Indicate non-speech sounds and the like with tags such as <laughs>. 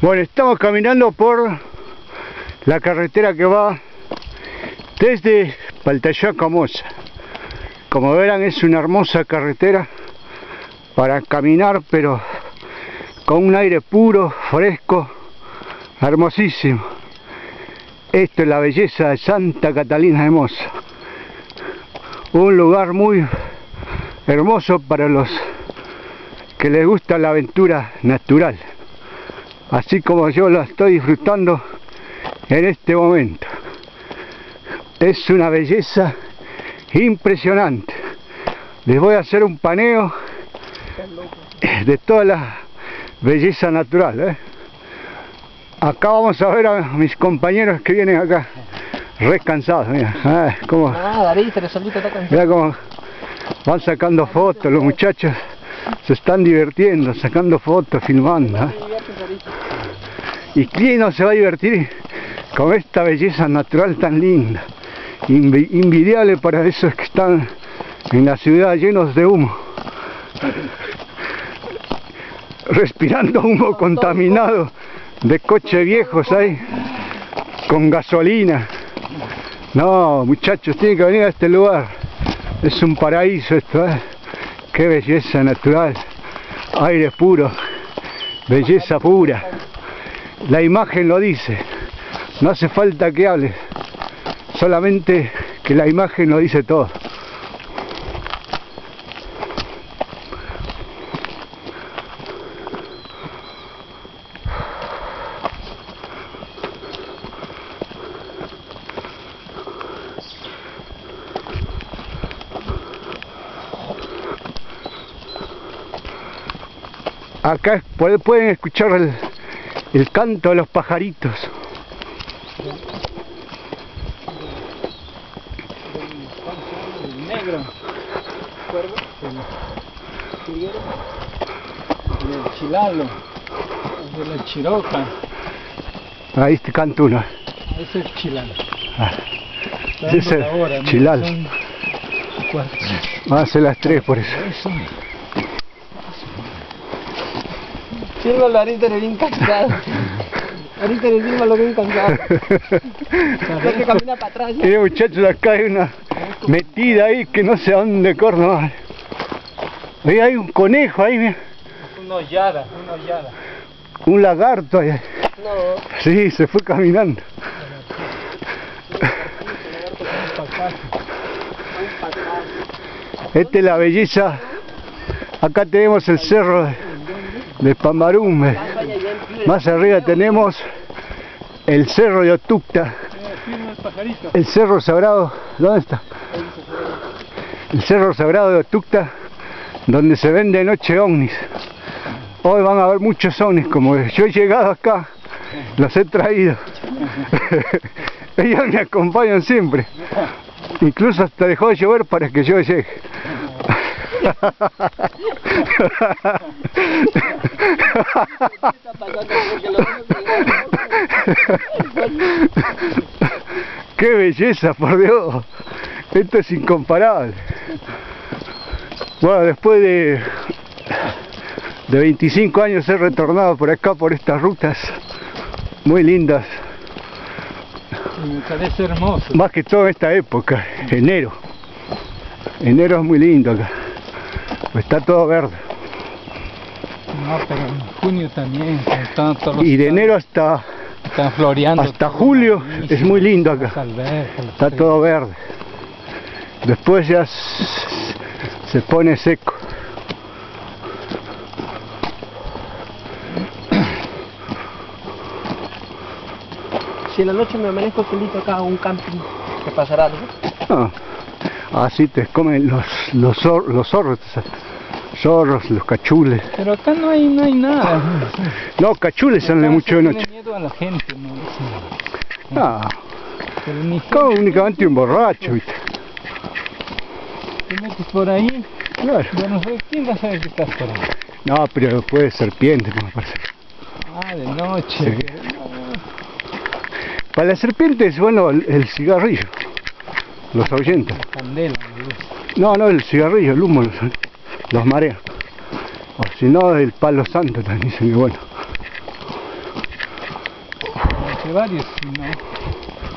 Bueno, estamos caminando por la carretera que va desde Paltayac a Moza. Como verán es una hermosa carretera para caminar, pero con un aire puro, fresco, hermosísimo. Esto es la belleza de Santa Catalina de Moza. Un lugar muy hermoso para los que les gusta la aventura natural así como yo la estoy disfrutando en este momento. Es una belleza impresionante. Les voy a hacer un paneo de toda la belleza natural. ¿eh? Acá vamos a ver a mis compañeros que vienen acá, rescansados. Mira, ah, cómo, mira cómo van sacando fotos los muchachos se están divirtiendo, sacando fotos, filmando. ¿eh? ¿Y quién no se va a divertir con esta belleza natural tan linda? Invidiable para esos que están en la ciudad llenos de humo. Respirando humo contaminado de coches viejos ahí, con gasolina. No, muchachos, tienen que venir a este lugar. Es un paraíso esto, ¿eh? Qué belleza natural, aire puro, belleza pura. La imagen lo dice, no hace falta que hable, solamente que la imagen lo dice todo. Acá pueden escuchar el, canto de los pajaritos. El negro, el el chilalo, el la chiroca. Ahí te canto uno. Ese es chilalo. Ah, ese es chilalo. Va a ser las tres por eso. Sírvalo ahorita eres bien cansado. Ahorita <laughs> eres lo bien cansado. <laughs> Que camina para atrás. Mira muchachos, acá hay una metida ahí que no sé a dónde corno. Ahí hay un conejo ahí, mira. Una hollada, una hollada. Un lagarto ahí. No. Sí, se fue caminando. Esta es la belleza. Acá tenemos el cerro de Pamarum. Más arriba tenemos el cerro de Otucta. El cerro sagrado, ¿dónde está? El cerro sagrado de Otucta, donde se ven de noche ovnis. Hoy van a haber muchos ovnis, como yo he llegado acá, los he traído. <laughs> Ellos me acompañan siempre. Incluso hasta dejó de llover para que yo llegue. ¡Qué belleza, por Dios! Esto es incomparable. Bueno, después de, de 25 años he retornado por acá, por estas rutas muy lindas. Me parece hermoso. Más que todo esta época, enero. Enero es muy lindo acá. Está todo verde. No, pero en junio también. Están todos los y de enero hasta están floreando hasta julio es muy lindo acá. Está todo verde. Después ya se pone seco. Si en la noche me amanezco solito acá a un camping, ¿qué pasará algo? No. Así te comen los, los, los zorros zorros, los cachules. Pero acá no hay, no hay nada. No, cachules salen mucho de noche. miedo a la gente, ¿no? Ah, como únicamente un borracho, ¿viste? Te metes por ahí. Claro. No sé quién va a saber que estás por ahí. No, pero puede serpiente, como parece. Ah, de noche. Para las serpientes, bueno, el, cigarrillo los ahuyenta. Candela, no, no, el cigarrillo, el humo, los, los marea. O si no, el palo santo también dicen que bueno. Varios, no.